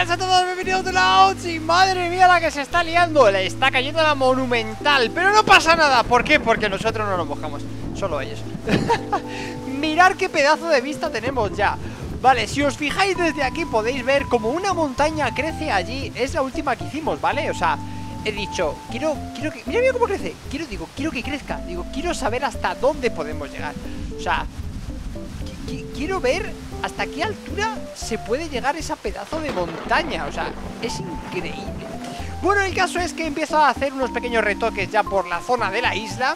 buenas a todos, bienvenidos a la y madre mía la que se está liando. Le está cayendo la monumental, pero no pasa nada. ¿Por qué? Porque nosotros no nos mojamos, solo ellos. Mirar qué pedazo de vista tenemos ya. Vale, si os fijáis desde aquí podéis ver como una montaña crece allí. Es la última que hicimos, ¿vale? O sea, he dicho, quiero, quiero que... Mira, mira cómo crece. Quiero, digo, quiero que crezca. Digo, quiero saber hasta dónde podemos llegar. O sea, quiero ver hasta qué altura se puede llegar esa pedazo de montaña. O sea, es increíble. Bueno, el caso es que empiezo a hacer unos pequeños retoques ya por la zona de la isla.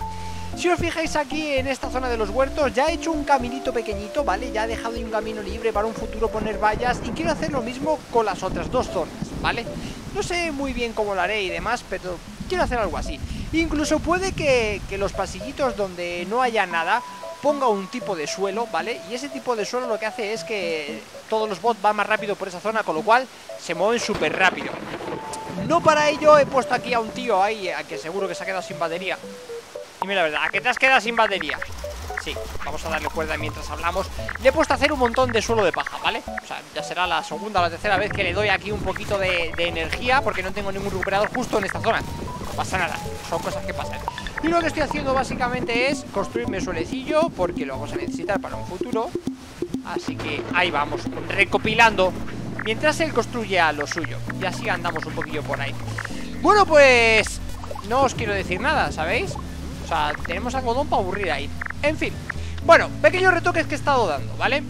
Si os fijáis aquí en esta zona de los huertos Ya he hecho un caminito pequeñito, ¿vale? Ya he dejado un camino libre para un futuro poner vallas Y quiero hacer lo mismo con las otras dos zonas, ¿vale? No sé muy bien cómo lo haré y demás, pero quiero hacer algo así Incluso puede que, que los pasillitos donde no haya nada ponga un tipo de suelo, ¿vale? Y ese tipo de suelo lo que hace es que todos los bots van más rápido por esa zona, con lo cual se mueven súper rápido. No para ello he puesto aquí a un tío ahí, a que seguro que se ha quedado sin batería. Dime la verdad, ¿a qué te has quedado sin batería? Sí, vamos a darle cuerda mientras hablamos Le he puesto a hacer un montón de suelo de paja, ¿vale? O sea, ya será la segunda o la tercera vez que le doy aquí un poquito de, de energía Porque no tengo ningún recuperador justo en esta zona pasa nada, son cosas que pasan y lo que estoy haciendo básicamente es construirme suelecillo porque lo vamos a necesitar para un futuro. Así que ahí vamos, recopilando mientras él construye a lo suyo. Y así andamos un poquillo por ahí. Bueno, pues no os quiero decir nada, ¿sabéis? O sea, tenemos algodón para aburrir ahí. En fin, bueno, pequeños retoques que he estado dando, ¿vale?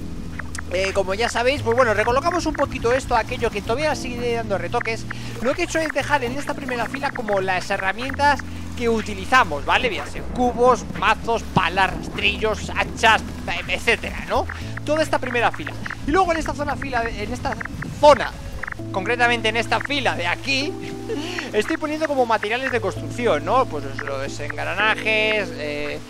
Eh, como ya sabéis, pues bueno, recolocamos un poquito esto, aquello que todavía sigue dando retoques Lo que he hecho es dejar en esta primera fila como las herramientas que utilizamos, ¿vale? Bien, cubos, mazos, palas, rastrillos, hachas, etcétera, ¿no? Toda esta primera fila Y luego en esta zona fila, en esta zona Concretamente en esta fila de aquí Estoy poniendo como materiales de construcción, ¿no? Pues los engranajes, eh,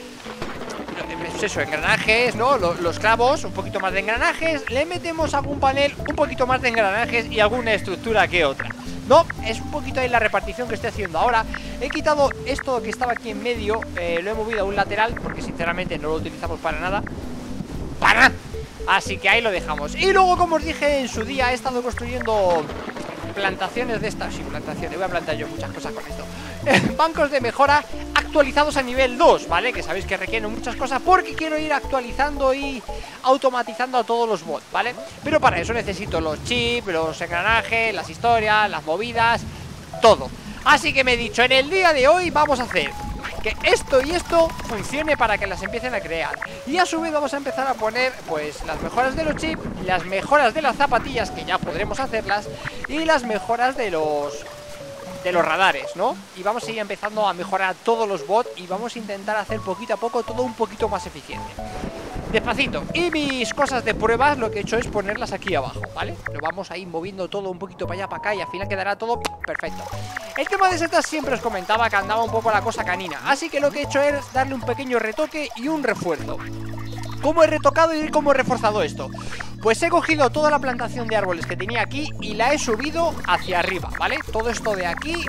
eso, engranajes, ¿no? Los, clavos, un poquito más de engranajes. Le metemos algún panel, un poquito más de engranajes Y alguna estructura que otra no, es un poquito ahí la repartición que estoy haciendo. Ahora He quitado esto que estaba aquí en medio eh, Lo he movido a un lateral Porque sinceramente no lo utilizamos para nada. ¡Para! Así que ahí lo dejamos. Y luego, como os dije en su día He estado construyendo plantaciones de estas Sí, plantaciones, voy a plantar yo muchas cosas con esto Bancos de mejora actualizados a nivel 2, ¿vale? Que sabéis que requieren muchas cosas porque quiero ir actualizando y automatizando a todos los bots, ¿vale? Pero para eso necesito los chips, los engranajes, las historias, las movidas, todo Así que me he dicho, en el día de hoy vamos a hacer que esto y esto funcione para que las empiecen a crear Y a su vez vamos a empezar a poner pues las mejoras de los chips, las mejoras de las zapatillas que ya podremos hacerlas Y las mejoras de los de los radares, ¿no? Y vamos a ir empezando a mejorar todos los bots y vamos a intentar hacer poquito a poco todo un poquito más eficiente. Despacito. Y mis cosas de pruebas lo que he hecho es ponerlas aquí abajo, ¿vale? Lo vamos a ir moviendo todo un poquito para allá, para acá y al final quedará todo perfecto. El tema de setas siempre os comentaba que andaba un poco la cosa canina, así que lo que he hecho es darle un pequeño retoque y un refuerzo. ¿Cómo he retocado y cómo he reforzado esto? Pues he cogido toda la plantación de árboles que tenía aquí y la he subido hacia arriba, ¿vale? Todo esto de aquí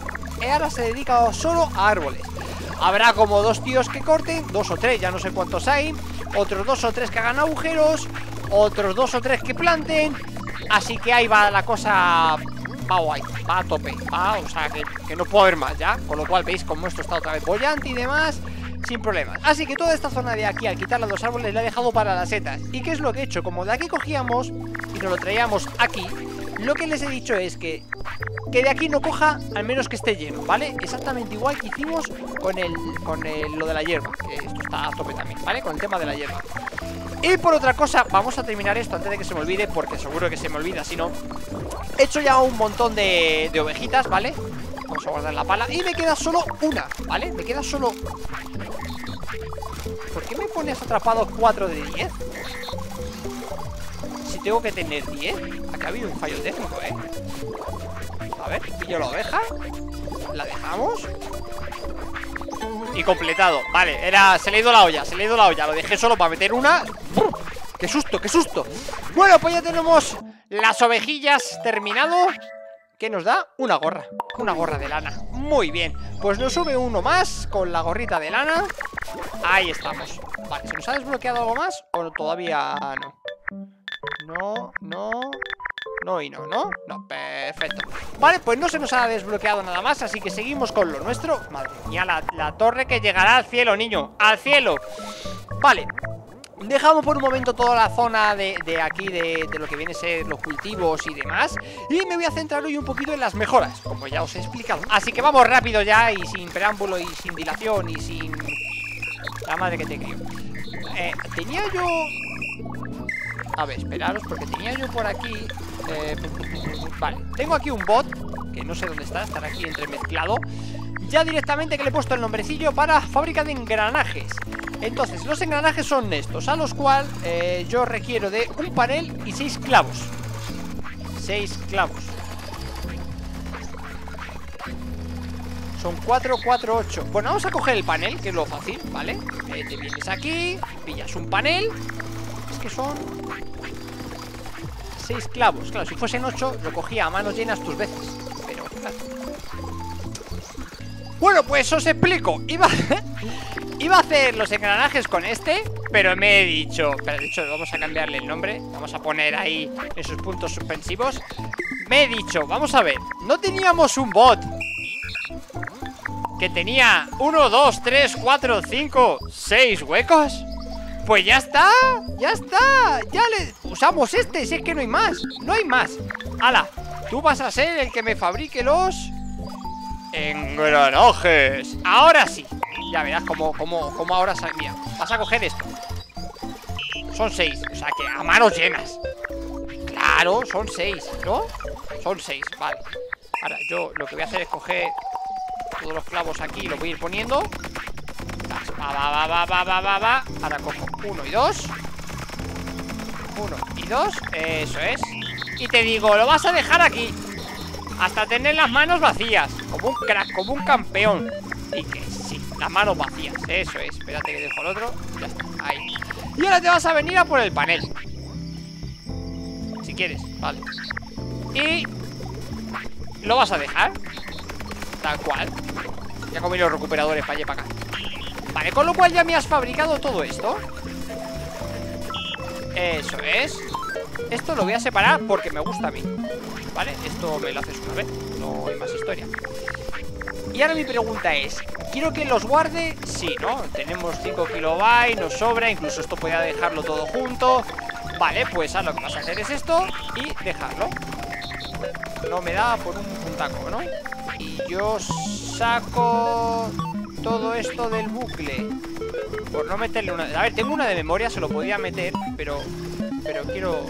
ahora se dedica solo a árboles Habrá como dos tíos que corten, dos o tres, ya no sé cuántos hay Otros dos o tres que hagan agujeros Otros dos o tres que planten. Así que ahí va la cosa Va guay, va a tope Va, o sea, que, no puedo ver más ya. Con lo cual veis como esto está otra vez bollante y demás sin problemas. Así que toda esta zona de aquí, al quitarle los árboles, la he dejado para las setas. ¿Y qué es lo que he hecho? Como de aquí cogíamos y nos lo traíamos aquí Lo que les he dicho es que que de aquí no coja, al menos que esté lleno, ¿vale? Exactamente igual que hicimos con el, con el, lo de la hierba esto está a tope también, ¿vale? Con el tema de la hierba y por otra cosa, vamos a terminar esto antes de que se me olvide Porque seguro que se me olvida, si no He hecho ya un montón de, de ovejitas, ¿vale? Vamos a guardar la pala Y me queda solo una, ¿vale? Me queda solo... ¿Por qué me pones atrapado 4 de 10? Tengo que tener 10 Acá ha habido un fallo técnico, ¿eh? A ver, pillo la oveja. La dejamos. Y completado. Vale, era... Se le ha ido la olla, se le ha ido la olla. Lo dejé solo para meter una. ¡Qué susto, qué susto! Bueno, pues ya tenemos las ovejillas terminado. ¿Qué nos da? Una gorra. Una gorra de lana. Muy bien. Pues nos sube uno más Con la gorrita de lana. Ahí estamos. Vale, ¿se nos ha desbloqueado algo más? ¿O todavía no? No, no No y no, ¿no? No, perfecto Vale, pues no se nos ha desbloqueado nada más Así que seguimos con lo nuestro Madre mía, la, la torre que llegará al cielo, niño ¡Al cielo! Vale Dejamos por un momento toda la zona de, aquí de, lo que viene a ser los cultivos y demás Y me voy a centrar hoy un poquito en las mejoras Como ya os he explicado Así que vamos rápido ya y sin preámbulo y sin dilación y sin... La madre que te crío eh, Tenía yo... A ver, esperaros porque tenía yo por aquí... Eh, vale, tengo aquí un bot Que no sé dónde está, estará aquí entremezclado. Ya directamente que le he puesto el nombrecillo para fábrica de engranajes. Entonces, los engranajes son estos A los cuales eh, yo requiero de un panel y seis clavos. Seis clavos. Son 4, 4, 8 Bueno, vamos a coger el panel, que es lo fácil, ¿vale? Eh, te vienes aquí, pillas un panel que son... Seis clavos. Claro, si fuesen 8, lo cogía a manos llenas tus veces. Pero, claro. Bueno, pues os explico. Iba... Iba a hacer los engranajes con este Pero me he dicho Pero de hecho vamos a cambiarle el nombre. Vamos a poner ahí en sus puntos suspensivos. Me he dicho, vamos a ver No teníamos un bot Que tenía 1, 2, 3, 4, 5, 6 huecos Pues ya está Ya está Ya le usamos este Si es que no hay más No hay más. Hala Tú vas a ser el que me fabrique los Engranajes. Ahora sí ya verás cómo, cómo, ahora Mira, vas a coger esto. Son seis, o sea que a manos llenas. Claro, son seis, ¿no? Son seis, vale. Ahora yo lo que voy a hacer es coger Todos los clavos aquí y los voy a ir poniendo Va, va, va, va, va, va, va Ahora cojo uno y dos. Uno y dos Eso es. Y te digo, lo vas a dejar aquí. Hasta tener las manos vacías Como un crack, como un campeón. Y que las manos vacías, eso es. Espérate que dejo el otro, ya está, ahí. Y ahora te vas a venir a por el panel. Si quieres, vale. Y Lo vas a dejar Tal cual. Ya comí los recuperadores para allá para acá Vale, con lo cual ya me has fabricado todo esto Eso es Esto lo voy a separar porque me gusta a mí ¿Vale? Esto me lo haces una vez No hay más historia y ahora mi pregunta es ¿Quiero que los guarde? Sí, ¿no? Tenemos 5 kilobytes, nos sobra Incluso esto podría dejarlo todo junto Vale, pues ahora lo que vas a hacer es esto Y dejarlo No me da por un puntaco, ¿no? Y yo saco todo esto del bucle. Por no meterle una... A ver, tengo una de memoria, se lo podía meter Pero... Pero quiero...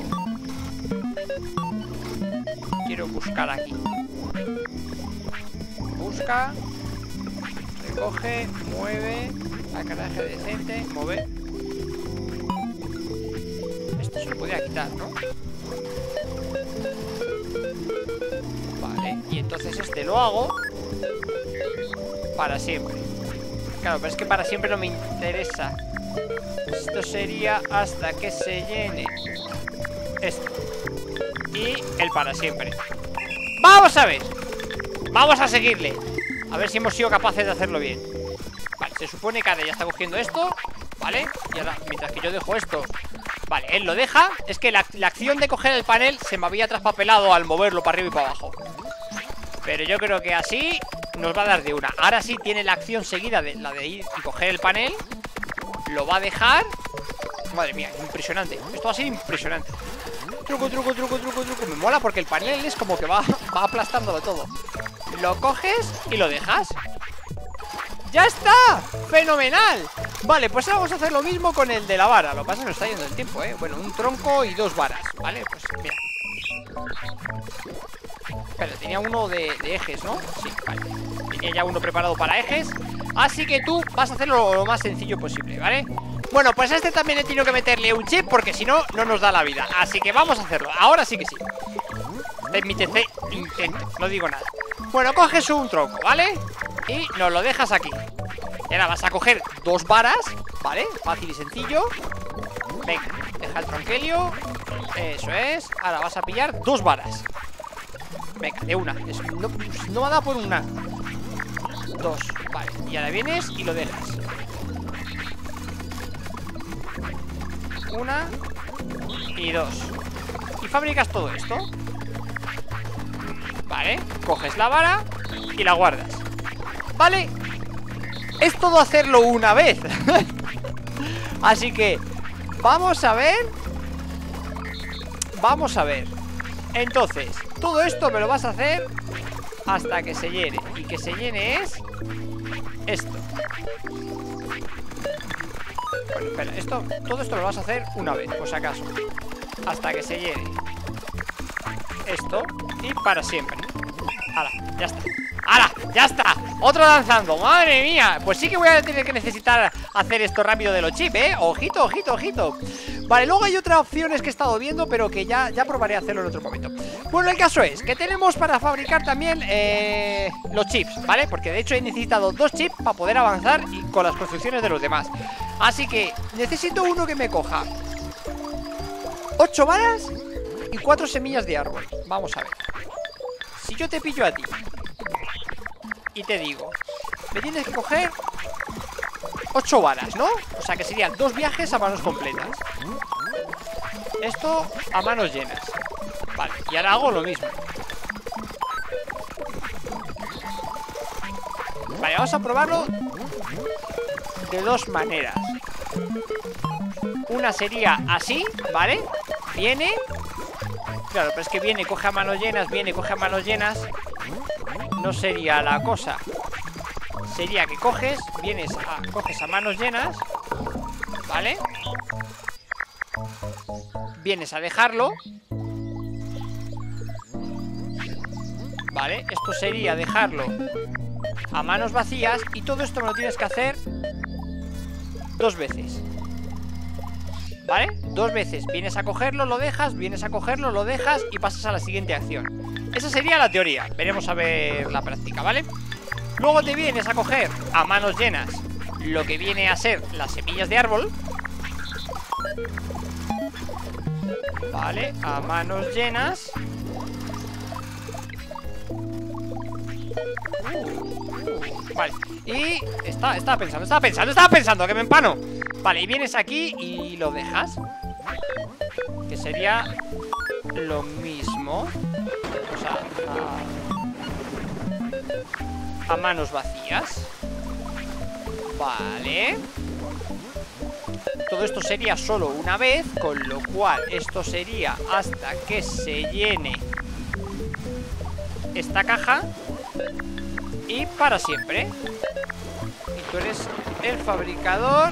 Quiero buscar aquí. Busca Recoge, mueve Acaraje decente, mover Esto se lo podía quitar, ¿no? Vale, y entonces este lo hago Para siempre Claro, pero es que para siempre no me interesa. Esto sería hasta que se llene Esto. Y el para siempre. ¡Vamos a ver! Vamos a seguirle. A ver si hemos sido capaces de hacerlo bien. Vale, se supone que ahora ya está cogiendo esto Vale, y ahora mientras que yo dejo esto Vale, él lo deja. Es que la, acción de coger el panel Se me había traspapelado al moverlo para arriba y para abajo. Pero yo creo que así Nos va a dar de una. Ahora sí tiene la acción seguida de la de ir y coger el panel. Lo va a dejar. Madre mía, impresionante. Esto va a ser impresionante. Truco, truco, truco, truco, truco. Me mola porque el panel es como que va, va aplastándolo todo. Lo coges y lo dejas. ¡Ya está! ¡Fenomenal! Vale, pues ahora vamos a hacer lo mismo con el de la vara. Lo que pasa es que nos está yendo el tiempo, ¿eh? Bueno, un tronco y dos varas Vale, pues mira Espera, tenía uno de, ejes, ¿no? Sí, vale Tenía ya uno preparado para ejes. Así que tú vas a hacerlo lo más sencillo posible, ¿vale? Bueno, pues a este también he tenido que meterle un chip Porque si no, no nos da la vida. Así que vamos a hacerlo, ahora sí que sí. TC intento, no digo nada. Bueno, coges un tronco, ¿vale? Y nos lo dejas aquí. Y ahora vas a coger dos varas ¿Vale? Fácil y sencillo. Venga, deja el tronquelio. Eso es. Ahora vas a pillar dos varas Venga, de una. No, no va a dar por una. Dos, vale Y ahora vienes y lo dejas. Una Y dos. Y fabricas todo esto Vale, coges la vara y la guardas. ¿Vale? Es todo hacerlo una vez. Así que Vamos a ver. Vamos a ver Entonces, todo esto me lo vas a hacer Hasta que se llene. Y que se llene es Esto. Bueno, espera, esto, todo esto lo vas a hacer una vez, por si acaso. Hasta que se llene Esto Y para siempre. Hala, ya está ¡Hala! ¡Ya está! ¡Otro lanzando! ¡Madre mía! Pues sí que voy a tener que necesitar hacer esto rápido de los chips, ¿eh? Ojito, ojito, ojito Vale, luego hay otras opciones que he estado viendo Pero que ya, ya probaré a hacerlo en otro momento Bueno, el caso es que tenemos para fabricar también eh, Los chips, ¿vale? Porque de hecho he necesitado dos chips para poder avanzar Y con las construcciones de los demás Así que necesito uno que me coja Ocho balas Y cuatro semillas de árbol Vamos a ver Si yo te pillo a ti Y te digo Me tienes que coger 8 varas, ¿no? O sea que serían dos viajes a manos completas. Esto a manos llenas. Vale, y ahora hago lo mismo. Vale, vamos a probarlo De dos maneras. Una sería así, ¿vale? Viene. Claro, pero es que viene, coge a manos llenas Viene, coge a manos llenas No sería la cosa sería que coges, vienes a, coges a manos llenas, ¿vale? Vienes a dejarlo Vale, esto sería dejarlo a manos vacías Y todo esto lo tienes que hacer Dos veces ¿Vale? Dos veces. Vienes a cogerlo, lo dejas, vienes a cogerlo, lo dejas Y pasas a la siguiente acción. Esa sería la teoría. Veremos a ver la práctica, ¿vale? Luego te vienes a coger a manos llenas lo que viene a ser las semillas de árbol. Vale, a manos llenas. Vale, y está, estaba pensando, estaba pensando, estaba pensando que me empano. Vale, y vienes aquí y lo dejas Que sería lo mismo. O sea, a manos vacías. Vale. Todo esto sería solo una vez Con lo cual esto sería hasta que se llene Esta caja Y para siempre. Y tú eres el fabricador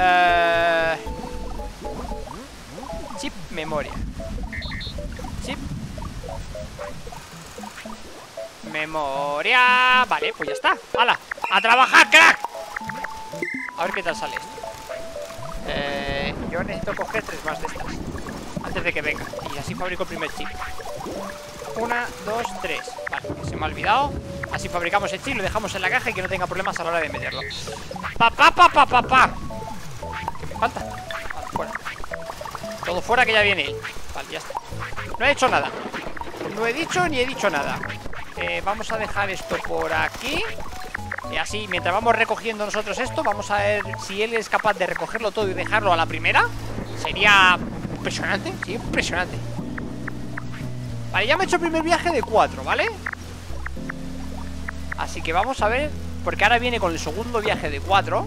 eh, memoria. Chip Memoria. Vale, pues ya está. ¡Hala! ¡A trabajar, crack! A ver qué tal sale esto. Eh, Yo necesito coger tres más de estas Antes de que venga. Y así fabrico el primer chip. Una, dos, tres. Vale, se me ha olvidado. Así fabricamos el chip, lo dejamos en la caja Y que no tenga problemas a la hora de meterlo Pa, pa, pa, pa, pa, pa. ¿Qué me falta? Todo fuera que ya viene. Vale, ya está. No he hecho nada. No he dicho ni he dicho nada. Eh, vamos a dejar esto por aquí. Y así, mientras vamos recogiendo nosotros esto Vamos a ver si él es capaz de recogerlo todo y dejarlo a la primera. Sería impresionante, sí, impresionante. Vale, ya me he hecho el primer viaje de cuatro, ¿vale? Así que vamos a ver Porque ahora viene con el segundo viaje de cuatro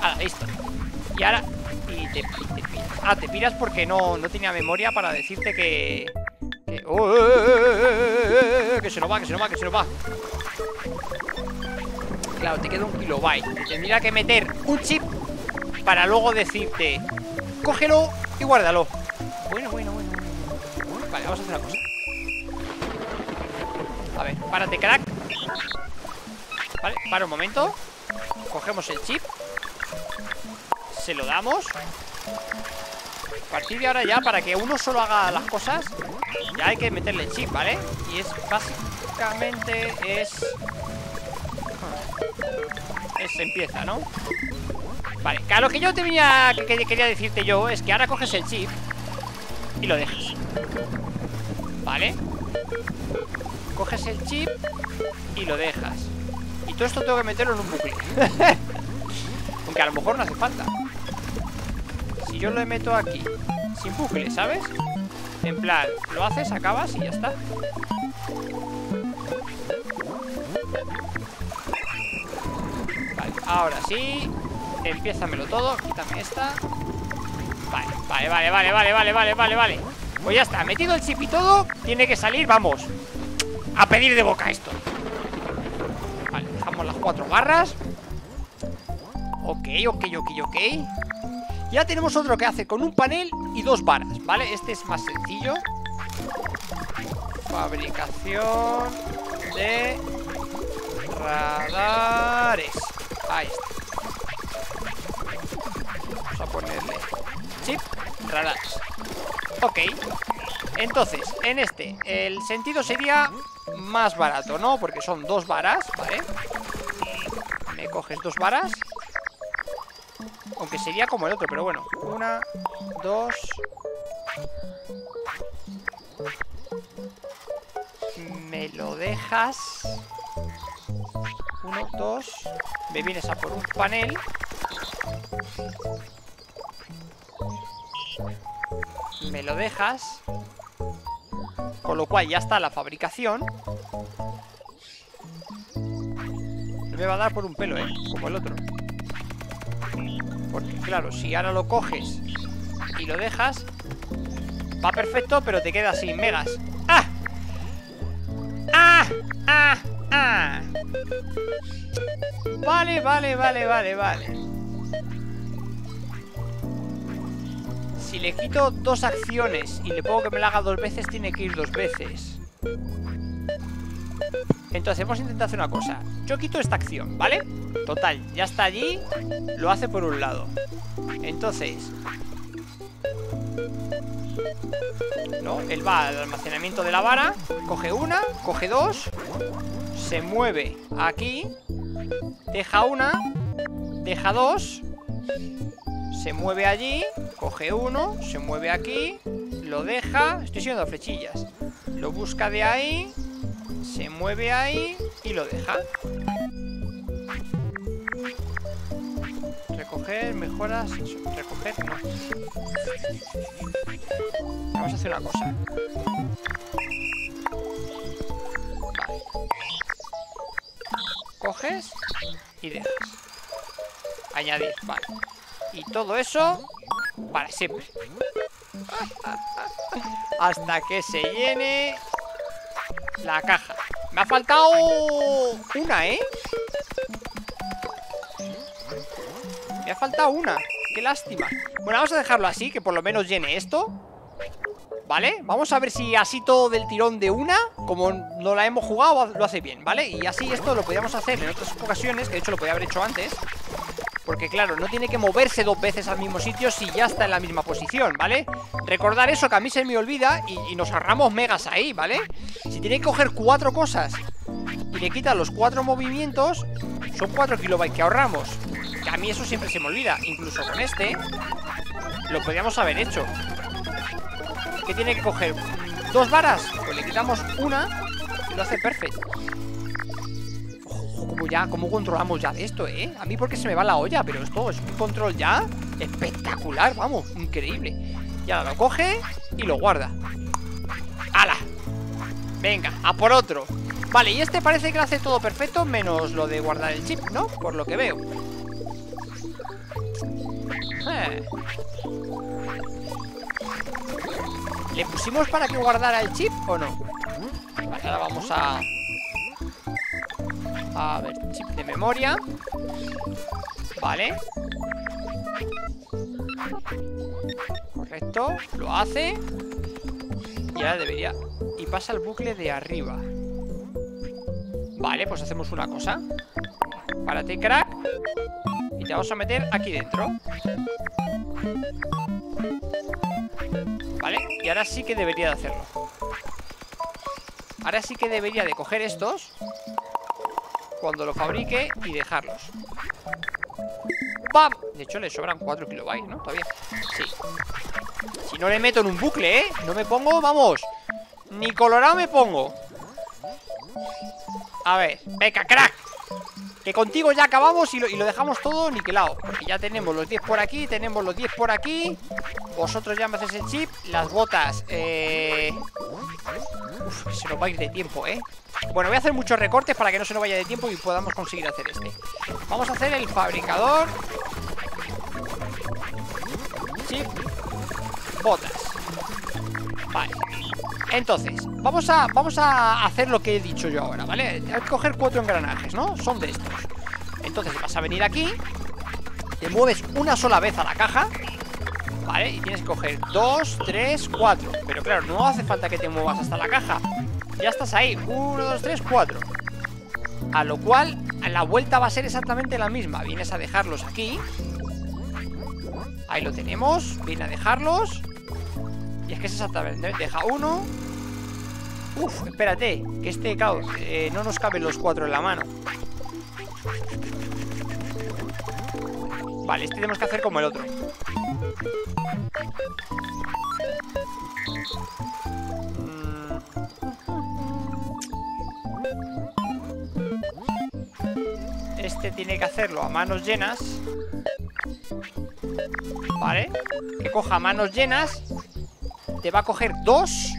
Ah, listo Y ahora y te, piras. Ah, te piras porque no, no tenía memoria para decirte que... Que, que se nos va, que se nos va, que se nos va. Claro, te queda un kilobyte. tendría que meter un chip para luego decirte... Cógelo y guárdalo. Bueno, bueno, bueno, bueno. Vale, vamos a hacer una cosa. A ver, párate, crack. Vale, para un momento. Cogemos el chip Se lo damos A partir de ahora ya, para que uno solo haga las cosas Ya hay que meterle chip, ¿vale? Y es básicamente es... Es empieza, ¿no? Vale, claro, lo que yo te venía, que quería decirte yo Es que ahora coges el chip Y lo dejas ¿Vale? Coges el chip Y lo dejas Y todo esto tengo que meterlo en un bucle Aunque a lo mejor no hace falta yo lo meto aquí. Sin bucle, ¿sabes? En plan, lo haces, acabas y ya está. Vale, ahora sí. Empiézamelo todo. Quítame esta. Vale, vale, vale, vale, vale, vale, vale, vale. Pues ya está, metido el chip y todo, tiene que salir, vamos. A pedir de boca esto. Vale, dejamos las cuatro barras Ok, ok, ok, ok. Ya tenemos otro que hace con un panel y dos varas, ¿vale? Este es más sencillo Fabricación de radares Ahí está Vamos a ponerle chip radares Ok Entonces, en este El sentido sería más barato, ¿no? Porque son dos varas, ¿vale? Me coges dos varas aunque sería como el otro, pero bueno. Una, dos Me lo dejas. Uno, dos Me vienes a por un panel. Me lo dejas. Con lo cual ya está la fabricación. Me va a dar por un pelo, ¿eh? Como el otro porque claro, si ahora lo coges y lo dejas Va perfecto, pero te quedas sin megas ¡Ah! ¡Ah! ¡Ah! ¡Ah! Vale, vale, vale, vale, vale Si le quito dos acciones y le pongo que me la haga dos veces Tiene que ir dos veces Entonces hemos intentado hacer una cosa. Yo quito esta acción, ¿vale? Total, ya está allí. Lo hace por un lado. Entonces No, él va al almacenamiento de la vara Coge una, coge dos Se mueve aquí Deja una Deja dos Se mueve allí Coge uno, se mueve aquí Lo deja, estoy siguiendo flechillas. Lo busca de ahí Se mueve ahí Y lo deja. Recoger, mejoras Recoger, no Vamos a hacer una cosa. Coges Y dejas. Añadir, vale. Y todo eso Para siempre. Hasta que se llene La caja Me ha faltado Una, ¿eh? Me ha faltado una Qué lástima Bueno, vamos a dejarlo así, que por lo menos llene esto ¿Vale? Vamos a ver si así todo del tirón de una Como no la hemos jugado, lo hace bien, ¿vale? Y así esto lo podíamos hacer en otras ocasiones Que de hecho lo podía haber hecho antes porque claro, no tiene que moverse dos veces al mismo sitio si ya está en la misma posición, ¿vale? Recordar eso que a mí se me olvida y, y nos ahorramos megas ahí, ¿vale? Si tiene que coger cuatro cosas y le quita los cuatro movimientos, son cuatro kilobytes que ahorramos a mí eso siempre se me olvida Incluso con este Lo podríamos haber hecho ¿Qué tiene que coger? ¿Dos varas? Pues le quitamos una Y lo hace perfecto Como ya, cómo controlamos ya de esto, ¿eh? A mí porque se me va la olla Pero esto es un control ya espectacular Vamos, increíble Y ahora lo coge y lo guarda ¡Hala! Venga, a por otro Vale, y este parece que lo hace todo perfecto Menos lo de guardar el chip, ¿no? Por lo que veo eh. ¿Le pusimos para que guardara el chip o no? Vale, ahora vamos a... A ver, chip de memoria. Vale. Correcto, lo hace. Y ahora debería... Y pasa el bucle de arriba. Vale, pues hacemos una cosa. Párate, crack. Y te vamos a meter aquí dentro. Vale, y ahora sí que debería de hacerlo. Ahora sí que debería de coger estos Cuando lo fabrique y dejarlos ¡Pam! De hecho le sobran 4 kilobytes, ¿no? Todavía Sí Si no le meto en un bucle, ¿eh? No me pongo, vamos Ni colorado me pongo A ver, venga, crack Que contigo ya acabamos y lo, y lo dejamos todo niquelado Porque ya tenemos los 10 por aquí Tenemos los 10 por aquí Vosotros ya me hacéis el chip Las botas, eh... Uf, se nos va a ir de tiempo, ¿eh? Bueno, voy a hacer muchos recortes para que no se nos vaya de tiempo y podamos conseguir hacer este. Vamos a hacer el fabricador. Chip Botas. Vale. Entonces, vamos a, vamos a hacer lo que he dicho yo ahora, ¿vale? Hay que coger cuatro engranajes, ¿no? Son de estos. Entonces vas a venir aquí Te mueves una sola vez a la caja ¿Vale? Y tienes que coger dos, tres, cuatro. Pero claro, no hace falta que te muevas hasta la caja Ya estás ahí. Uno, dos, tres, cuatro. A lo cual, la vuelta va a ser exactamente la misma. Vienes a dejarlos aquí. Ahí lo tenemos. Viene a dejarlos. Y es que es exactamente Deja uno. Uf, espérate Que este, claro, eh, no nos caben los cuatro en la mano. Vale, este tenemos que hacer como el otro Este tiene que hacerlo a manos llenas. ¿Vale? Que coja manos llenas. Te va a coger dos.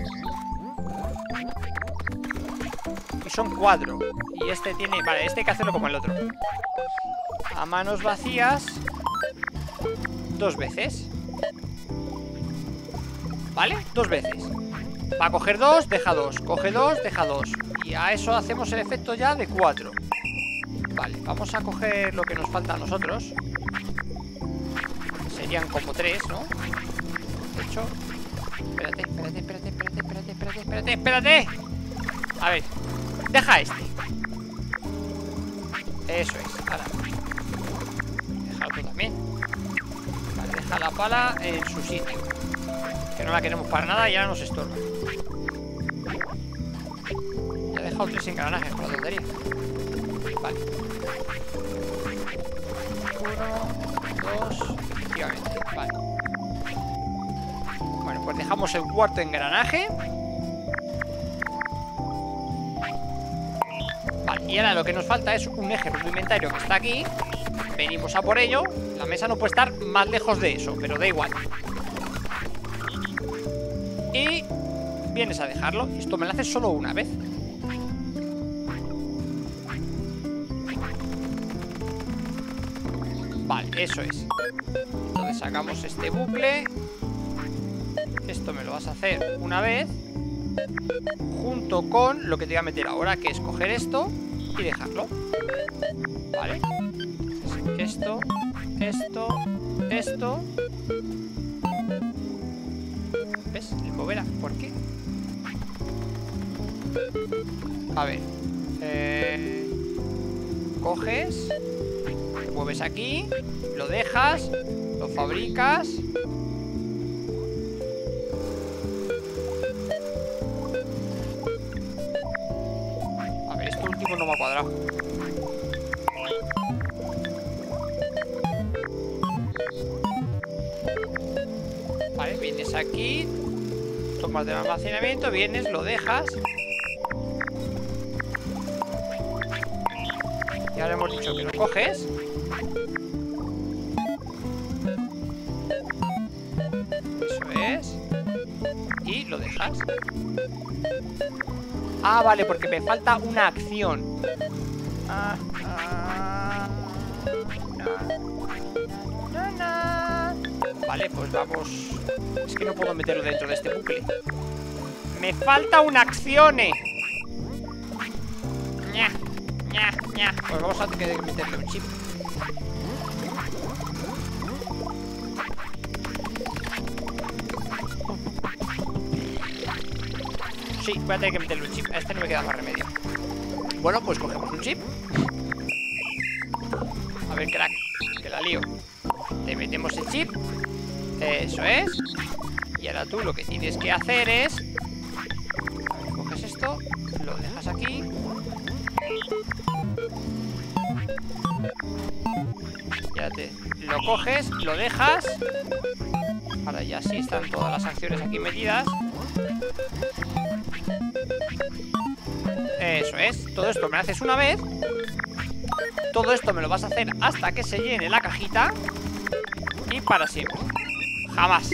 Y son cuatro. Y este tiene... Vale, este hay que hacerlo como el otro. A manos vacías. Dos veces. ¿Vale? Dos veces. Va a coger dos, deja dos. Coge dos, deja dos. Y a eso hacemos el efecto ya de cuatro Vale, vamos a coger lo que nos falta a nosotros. Serían como tres, ¿no? De hecho Espérate, espérate, espérate, espérate, espérate, espérate, espérate, espérate. A ver Deja este. Eso es, ahora. Déjalo tú también. Vale, deja la pala en su sitio que no la queremos para nada y ahora nos estorba. Ya he dejado tres engranajes por la tontería. Vale El cuarto engranaje Vale, y ahora lo que nos falta es un eje rudimentario que está aquí Venimos a por ello La mesa no puede estar más lejos de eso Pero da igual y vienes a dejarlo. Esto me lo haces solo una vez. Vale, eso es. Entonces sacamos este bucle. A hacer una vez. Junto con lo que te voy a meter ahora, que es coger esto y dejarlo. Vale. Esto, esto, esto ¿Ves? El moverá. ¿Por qué? A ver. Eh, coges. Mueves aquí. Lo dejas. Lo fabricas. De almacenamiento, vienes, lo dejas. Y ahora hemos dicho que lo coges. Eso es. Y lo dejas. Ah, vale, porque me falta una acción. Ah, ah, Vale, pues vamos. Es que no puedo meterlo dentro de este bucle. Me falta una acción eh. ña, ña. Pues vamos a tener que meterle un chip. Sí, voy a tener que meterle un chip. A este no me queda más remedio. Bueno, pues cogemos un chip. A ver, crack Que la lío. Te metemos el chip Eso es. Y ahora tú lo que tienes que hacer es Coges esto Lo dejas aquí. Ya te lo coges, lo dejas. Ahora ya sí están todas las acciones aquí metidas. Eso es, todo esto me lo haces una vez. Todo esto me lo vas a hacer hasta que se llene la cajita. Y para siempre Jamás.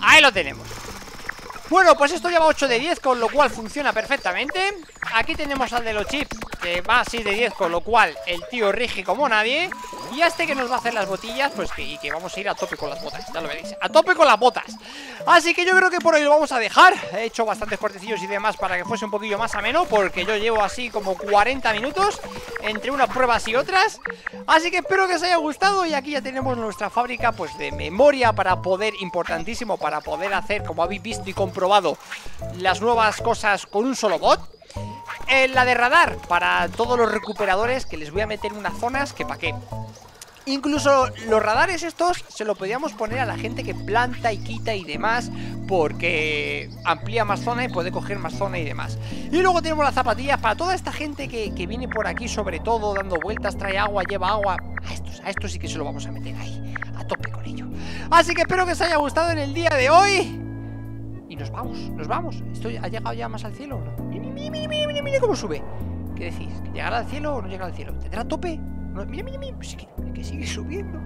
Ahí lo tenemos. Bueno, pues esto lleva 8 de 10, con lo cual funciona perfectamente. Aquí tenemos al de los chips, que va a 6 de 10, con lo cual el tío rige como nadie Y este que nos va a hacer las botillas, pues que, y que vamos a ir a tope con las botas, ya lo veréis A tope con las botas. Así que yo creo que por hoy lo vamos a dejar. He hecho bastantes cortecillos y demás para que fuese un poquillo más ameno Porque yo llevo así como 40 minutos Entre unas pruebas y otras. Así que espero que os haya gustado Y aquí ya tenemos nuestra fábrica pues de memoria Para poder, importantísimo, para poder hacer Como habéis visto y comprobado Las nuevas cosas con un solo bot. En la de radar para todos los recuperadores que les voy a meter unas zonas que pa' qué Incluso los radares estos se lo podíamos poner a la gente que planta y quita y demás Porque amplía más zona y puede coger más zona y demás. Y luego tenemos las zapatillas para toda esta gente que, viene por aquí sobre todo Dando vueltas, trae agua, lleva agua. A estos, a estos sí que se lo vamos a meter ahí, a tope con ello. Así que espero que os haya gustado en el día de hoy. Y nos vamos, nos vamos. ¿Esto ha llegado ya más al cielo Mira, mira, mira, mira, cómo sube. ¿Qué decís? ¿Llegará al cielo o no llegará al cielo? ¿Tendrá tope? Mira, mira, mira, que, sigue subiendo.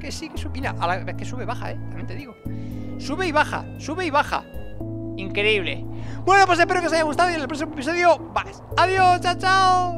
Que sigue subiendo. Mira, a la vez que sube, baja, eh. También te digo. Sube y baja, sube y baja. Increíble. Bueno, pues espero que os haya gustado y en el próximo episodio, más. Adiós, chao, chao.